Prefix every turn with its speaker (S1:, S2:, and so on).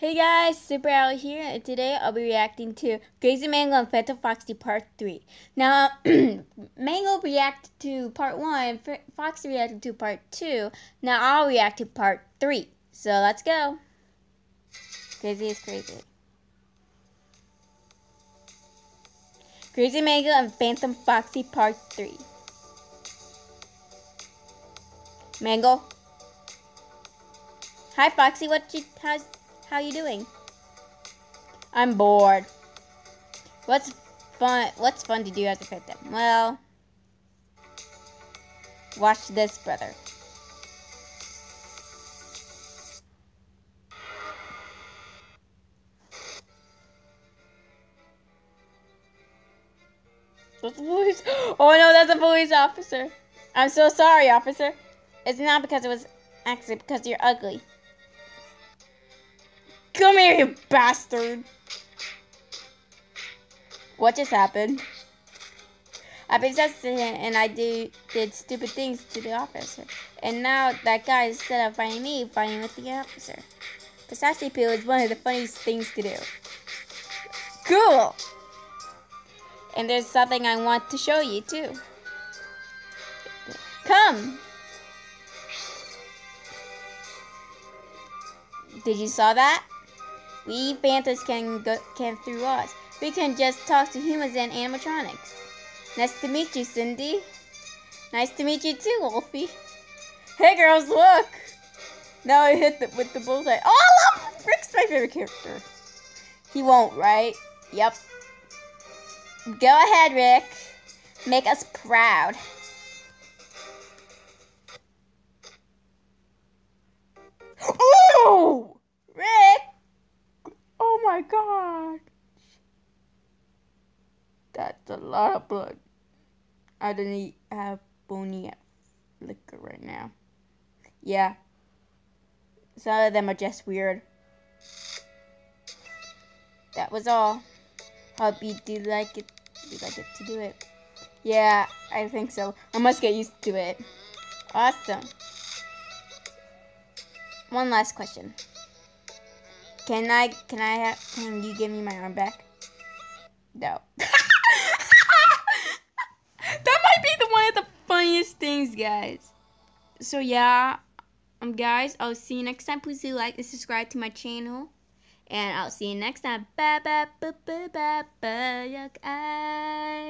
S1: Hey guys, Super Owl here, and today I'll be reacting to Crazy Mangle and Phantom Foxy Part 3. Now, Mangle reacted to Part 1, Foxy reacted to Part 2. Now I'll react to Part 3. So let's go. Crazy is crazy. Crazy Mangle and Phantom Foxy Part 3. Mangle. Hi Foxy, what you, how's, how you doing? I'm bored. What's fun? What's fun to do as a victim? Well, watch this, brother. Police. Oh no, that's a police officer. I'm so sorry, officer. It's not because it was actually because you're ugly. Come here, you bastard! What just happened? I've been testing and I do, did stupid things to the officer. And now that guy, instead of fighting me, fighting with the officer. Pistachio peel is one of the funniest things to do. Cool! And there's something I want to show you too. Come! Did you saw that? We Phantoms can go can through us. We can just talk to humans and animatronics. Nice to meet you, Cindy. Nice to meet you too, Wolfie. Hey girls, look! Now I hit the, with the bullseye. Oh, I love Rick's my favorite character. He won't, right? Yep. Go ahead, Rick. Make us proud. Oh! My god. That's a lot of blood. I don't have bony liquor right now. Yeah. Some of them are just weird. That was all. Hope you do like it. Do like it to do it. Yeah, I think so. I must get used to it. Awesome. One last question. Can I, can I have, can you give me my arm back? No. that might be the one of the funniest things, guys. So yeah, um, guys, I'll see you next time. Please do like and subscribe to my channel. And I'll see you next time. Bye bye bye bye bye bye.